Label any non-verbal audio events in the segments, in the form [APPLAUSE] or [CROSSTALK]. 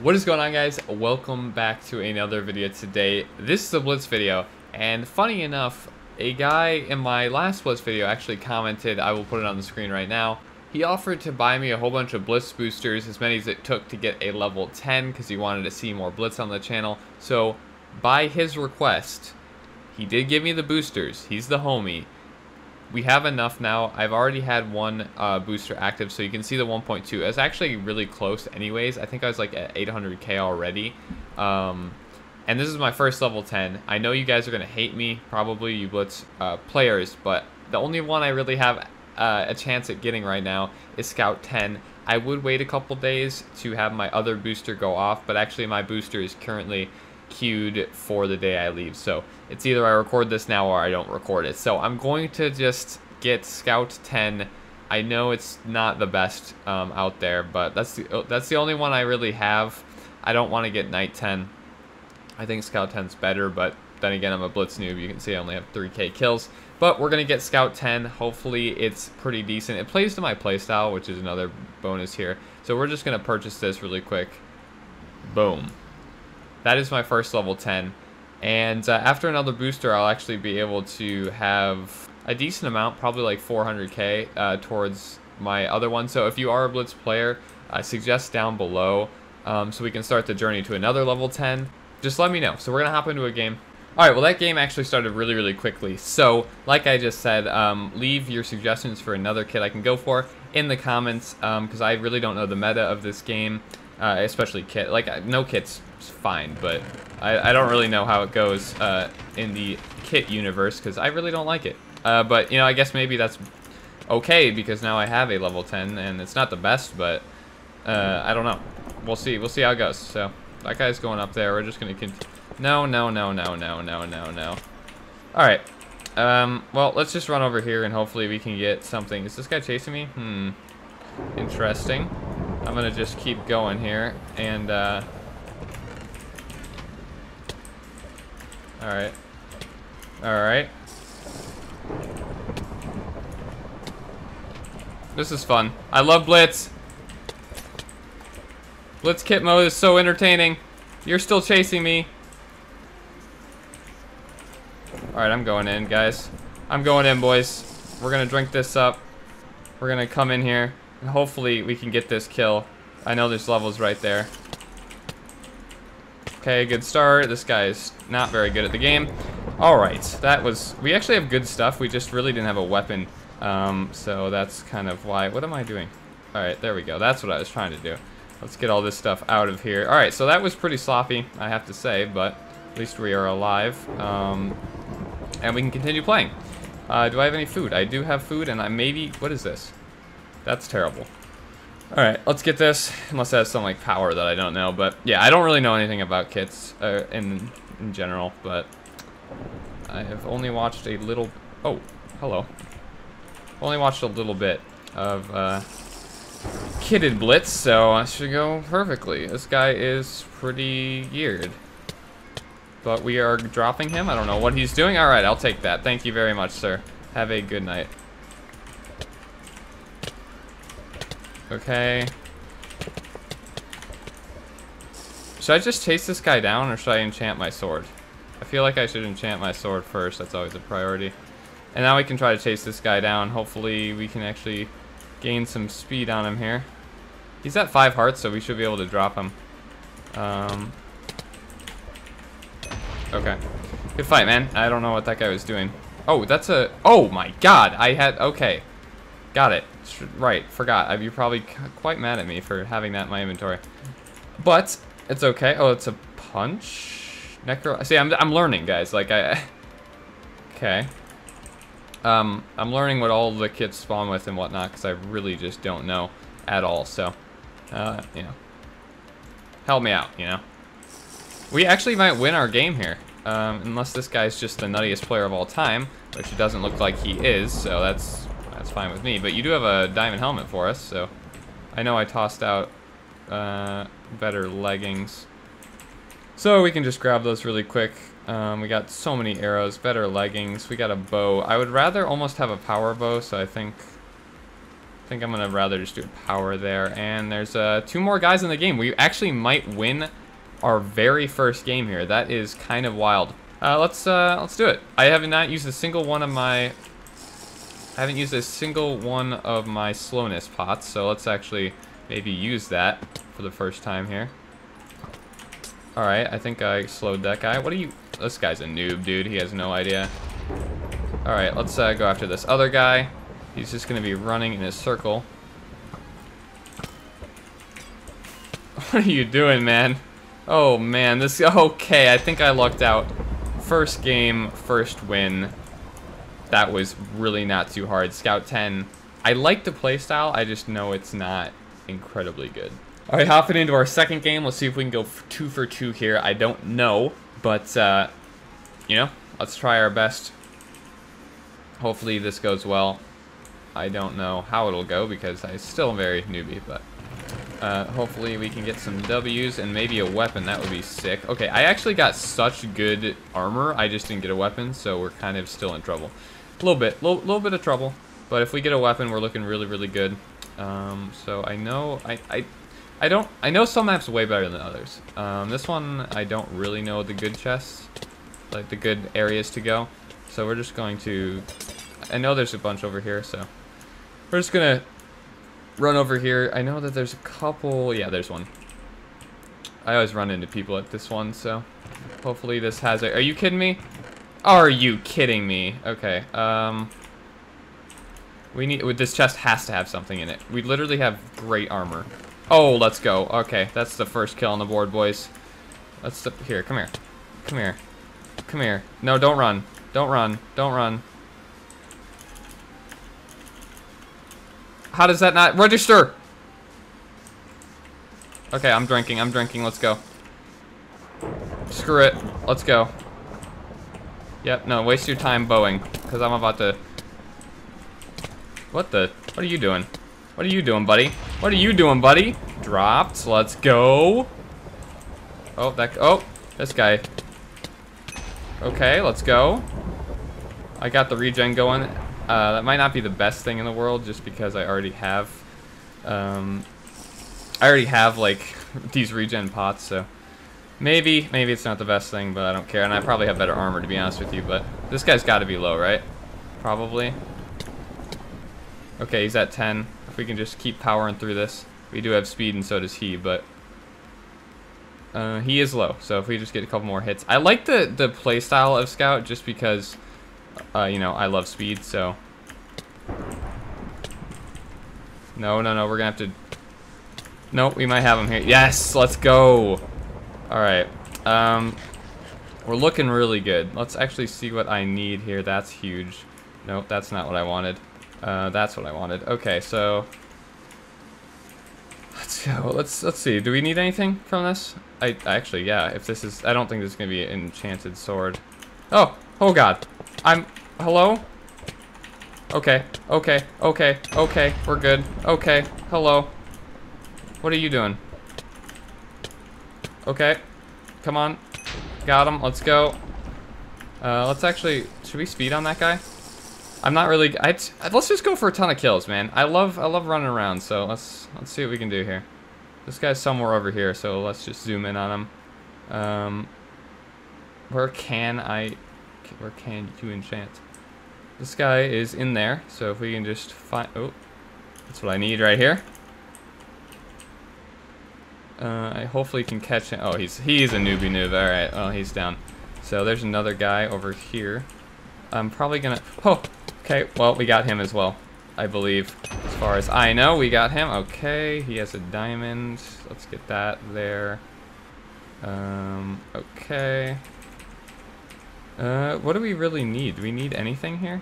What is going on guys? Welcome back to another video today. This is a Blitz video and funny enough, a guy in my last Blitz video actually commented, I will put it on the screen right now, he offered to buy me a whole bunch of Blitz boosters, as many as it took to get a level 10 because he wanted to see more Blitz on the channel. So by his request, he did give me the boosters. He's the homie we have enough now. I've already had one uh, booster active, so you can see the 1.2. It's actually really close anyways. I think I was like at 800k already. Um, and this is my first level 10. I know you guys are going to hate me, probably, you Blitz uh, players, but the only one I really have uh, a chance at getting right now is Scout 10. I would wait a couple days to have my other booster go off, but actually my booster is currently queued for the day I leave. So it's either I record this now or I don't record it. So I'm going to just get Scout 10. I know it's not the best um, out there, but that's the, oh, that's the only one I really have. I don't want to get Knight 10. I think Scout 10's better, but then again, I'm a Blitz noob. You can see I only have 3k kills. But we're going to get Scout 10. Hopefully, it's pretty decent. It plays to my playstyle, which is another bonus here. So we're just going to purchase this really quick. Boom. That is my first level 10. And uh, after another booster, I'll actually be able to have a decent amount, probably like 400k, uh, towards my other one. So if you are a Blitz player, I suggest down below um, so we can start the journey to another level 10. Just let me know. So we're going to hop into a game. Alright, well that game actually started really, really quickly. So, like I just said, um, leave your suggestions for another kit I can go for in the comments, because um, I really don't know the meta of this game, uh, especially kit. Like, no kits fine, but I, I don't really know how it goes uh, in the kit universe because I really don't like it. Uh, but, you know, I guess maybe that's okay because now I have a level 10 and it's not the best, but uh, I don't know. We'll see. We'll see how it goes. So, that guy's going up there. We're just going to No, no, no, no, no, no, no, no. Alright. Um, well, let's just run over here and hopefully we can get something. Is this guy chasing me? Hmm. Interesting. I'm to just keep going here and, uh, Alright. Alright. This is fun. I love Blitz. Blitz kit mode is so entertaining. You're still chasing me. Alright, I'm going in, guys. I'm going in, boys. We're gonna drink this up. We're gonna come in here. And hopefully we can get this kill. I know there's levels right there. Okay, good start. This guy is not very good at the game. Alright, that was... We actually have good stuff. We just really didn't have a weapon. Um, so that's kind of why... What am I doing? Alright, there we go. That's what I was trying to do. Let's get all this stuff out of here. Alright, so that was pretty sloppy, I have to say, but at least we are alive. Um, and we can continue playing. Uh, do I have any food? I do have food, and I maybe... What is this? That's terrible. Alright, let's get this, unless it has some like power that I don't know, but yeah, I don't really know anything about kits uh, in, in general, but I have only watched a little, oh, hello. Only watched a little bit of uh, kitted blitz, so I should go perfectly. This guy is pretty geared. But we are dropping him, I don't know what he's doing. Alright, I'll take that. Thank you very much, sir. Have a good night. Okay. Should I just chase this guy down or should I enchant my sword? I feel like I should enchant my sword first. That's always a priority. And now we can try to chase this guy down. Hopefully we can actually gain some speed on him here. He's at five hearts, so we should be able to drop him. Um, okay. Good fight, man. I don't know what that guy was doing. Oh, that's a... Oh, my God. I had... Okay. Got it. Right, forgot. You're probably quite mad at me for having that in my inventory. But, it's okay. Oh, it's a punch? Necro... See, I'm, I'm learning, guys. Like, I... [LAUGHS] Okay. Um, I'm learning what all the kits spawn with and whatnot, because I really just don't know at all, so... Uh, you know. Help me out, you know? We actually might win our game here. Um, unless this guy's just the nuttiest player of all time, which it doesn't look like he is, so that's that's fine with me. But you do have a diamond helmet for us, so I know I tossed out uh, better leggings. So we can just grab those really quick. Um, we got so many arrows, better leggings. We got a bow. I would rather almost have a power bow, so I think I think I'm gonna rather just do power there. And there's uh, two more guys in the game. We actually might win our very first game here. That is kind of wild. Uh, let's uh, let's do it. I have not used a single one of my I haven't used a single one of my slowness pots, so let's actually maybe use that for the first time here. Alright, I think I slowed that guy. What are you... This guy's a noob, dude. He has no idea. Alright, let's uh, go after this other guy. He's just going to be running in a circle. [LAUGHS] What are you doing, man? Oh, man. This... [LAUGHS] Okay, I think I lucked out. First game, first win that was really not too hard. Scout 10, I like the playstyle, I just know it's not incredibly good. All right, hopping into our second game. Let's see if we can go two for two here. I don't know, but, uh, you know, let's try our best. Hopefully this goes well. I don't know how it'll go because I'm still very newbie, but uh, hopefully we can get some W's and maybe a weapon. That would be sick. Okay, I actually got such good armor. I just didn't get a weapon, so we're kind of still in trouble. Little bit, little, little bit of trouble. But if we get a weapon, we're looking really, really good. Um, so I know, I, I, I don't, I know some maps way better than others. Um, this one, I don't really know the good chests, like the good areas to go. So we're just going to, I know there's a bunch over here, so we're just gonna run over here. I know that there's a couple, yeah, there's one. I always run into people at this one, so hopefully this has it. Are you kidding me? Are you kidding me? Okay, um... We need- this chest has to have something in it. We literally have great armor. Oh, let's go. Okay, that's the first kill on the board, boys. Let's- here, come here. Come here. Come here. No, don't run. Don't run. Don't run. How does that not register? Okay, I'm drinking. I'm drinking. Let's go. Screw it. Let's go. Yep, no, waste your time bowing, because I'm about to... What the? What are you doing? What are you doing, buddy? What are you doing, buddy? Dropped. Let's go. Oh, that... Oh, this guy. Okay, let's go. I got the regen going. Uh, that might not be the best thing in the world, just because I already have... Um, I already have, like, [LAUGHS] these regen pots, so... Maybe, maybe it's not the best thing, but I don't care. And I probably have better armor, to be honest with you, but this guy's got to be low, right? Probably. Okay, he's at 10. If we can just keep powering through this. We do have speed, and so does he, but... Uh, he is low, so if we just get a couple more hits. I like the, the play style of Scout just because, uh, you know, I love speed, so... No, no, no, we're gonna have to... Nope, we might have him here. Yes, let's go! Alright. Um, we're looking really good. Let's actually see what I need here. That's huge. Nope, that's not what I wanted. Uh, that's what I wanted. Okay, so... Let's go. Let's let's see. Do we need anything from this? I actually, yeah. If this is, I don't think this is gonna be an enchanted sword. Oh, oh God. I'm. Hello. Okay. Okay. Okay. Okay. We're good. Okay. Hello. What are you doing? Okay. Come on. Got him. Let's go. Uh, let's actually... Should we speed on that guy? I'm not really... i let's just go for a ton of kills, man. I love I love running around, so let's let's see what we can do here. This guy's somewhere over here, so let's just zoom in on him. Um, where can I... Where can you enchant? This guy is in there, so if we can just find... Oh, that's what I need right here. Uh, I hopefully can catch him. Oh, he's he's a newbie noob. All right, well he's down. So there's another guy over here. I'm probably gonna. Oh, okay. Well, we got him as well, I believe. As far as I know, we got him. Okay, he has a diamond. Let's get that there. Um. Okay. Uh, what do we really need? Do we need anything here?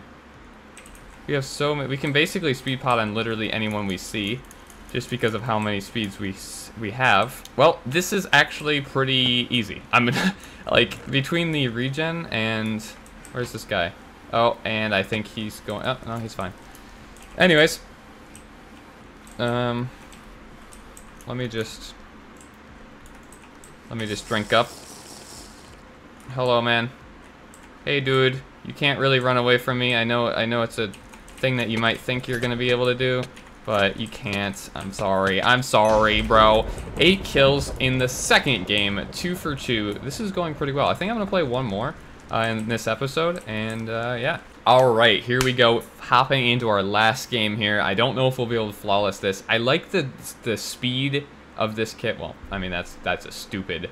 We have so many. We can basically speed pot on literally anyone we see just because of how many speeds we we have. Well, this is actually pretty easy. I'm [LAUGHS] like between the regen and where's this guy? Oh, and I think he's going. Oh no, he's fine. Anyways, um, let me just let me just drink up. Hello, man. Hey, dude. You can't really run away from me. I know. I know it's a thing that you might think you're gonna be able to do. But you can't. I'm sorry. I'm sorry, bro. Eight kills in the second game, two for two. This is going pretty well. I think I'm gonna play one more uh, in this episode, and uh, yeah. All right, here we go. Hopping into our last game here. I don't know if we'll be able to flawless this. I like the the speed of this kit. Well, I mean that's that's a stupid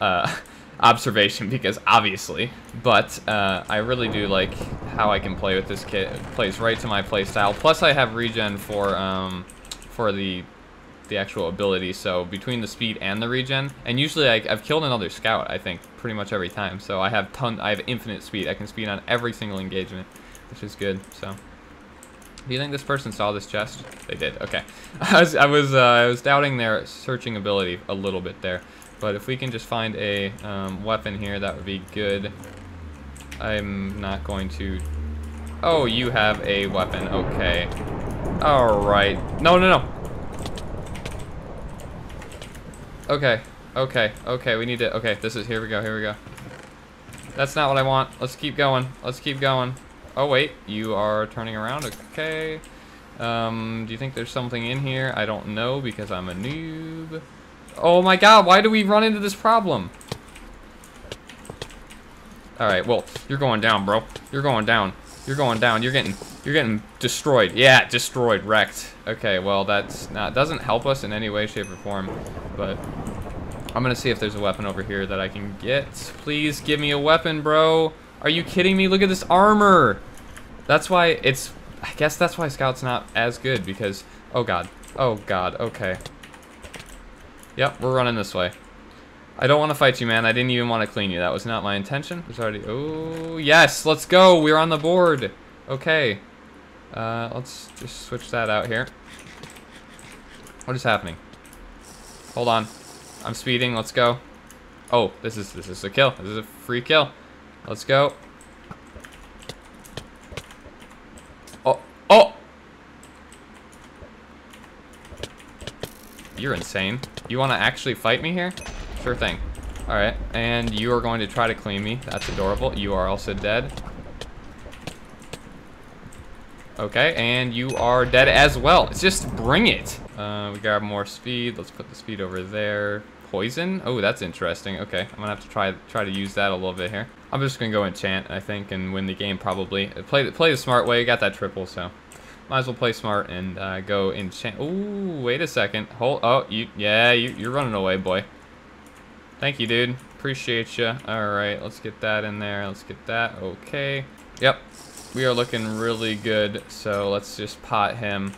uh, [LAUGHS] observation because obviously, but uh, I really do like how I can play with this kit. It plays right to my playstyle. Plus, I have regen for um, for the the actual ability. So between the speed and the regen, and usually I, have killed another scout. I think pretty much every time. So I have ton. I have infinite speed. I can speed on every single engagement, which is good. So. Do you think this person saw this chest? They did. Okay. [LAUGHS] I was I was uh, I was doubting their searching ability a little bit there. But if we can just find a um, weapon here, that would be good. I'm not going to... Oh, you have a weapon. Okay. Alright. No, no, no. Okay. Okay. Okay, we need to... Okay, this is... Here we go. Here we go. That's not what I want. Let's keep going. Let's keep going. Oh, wait. You are turning around. Okay. Um, do you think there's something in here? I don't know because I'm a noob. Oh my god, why do we run into this problem? Alright, well, you're going down, bro. You're going down. You're going down. You're getting you're getting destroyed. Yeah, destroyed, wrecked. Okay, well that's not doesn't help us in any way, shape, or form. But I'm gonna see if there's a weapon over here that I can get. Please give me a weapon, bro. Are you kidding me? Look at this armor. That's why it's I guess that's why Scout's not as good because oh god. Oh god, okay. Yep, we're running this way. I don't want to fight you, man. I didn't even want to clean you. That was not my intention. There's already... Oh, yes! Let's go! We're on the board! Okay. Uh, let's just switch that out here. What is happening? Hold on. I'm speeding. Let's go. Oh, this is this is a kill. This is a free kill. Let's go. Oh, oh! You're insane. You want to actually fight me here? Sure thing. Alright, and you are going to try to clean me. That's adorable. You are also dead. Okay, and you are dead as well. It's just bring it. Uh, we grab more speed. Let's put the speed over there. Poison? Oh, that's interesting. Okay, I'm gonna have to try try to use that a little bit here. I'm just gonna go enchant, I think, and win the game probably. Play play the smart way. You got that triple, so might as well play smart and uh, go enchant. Ooh, wait a second. Hold. Oh, you. Yeah, you, you're running away, boy. Thank you, dude. Appreciate you. All right, let's get that in there. Let's get that. Okay. Yep. We are looking really good. So let's just pot him.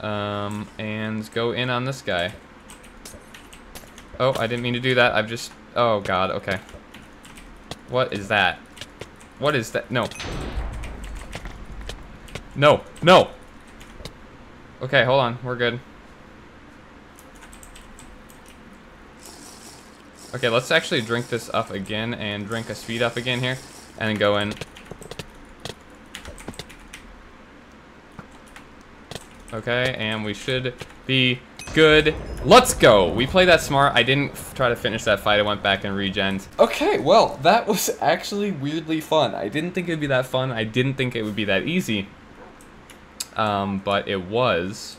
Um, and go in on this guy. Oh, I didn't mean to do that. I've just. Oh God. Okay. What is that? What is that? No. No, no. Okay, hold on. We're good. Okay, let's actually drink this up again and drink a speed up again here. And go in. Okay, and we should be good. Let's go. We played that smart. I didn't try to finish that fight. I went back and regen. Okay, well, that was actually weirdly fun. I didn't think it'd be that fun. I didn't think it would be that easy um, but it was.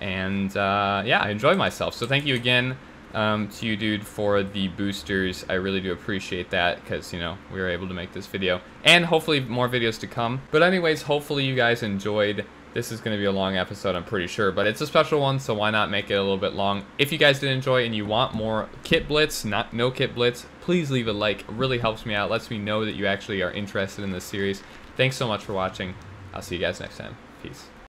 And uh, yeah, I enjoyed myself. So thank you again um, to you, dude, for the boosters. I really do appreciate that because, you know, we were able to make this video. And hopefully more videos to come. But anyways, hopefully you guys enjoyed. This is going to be a long episode, I'm pretty sure, but it's a special one, so why not make it a little bit long? If you guys did enjoy and you want more Kit Blitz, not no Kit Blitz, please leave a like. It really helps me out, lets me know that you actually are interested in this series. Thanks so much for watching. I'll see you guys next time. Peace.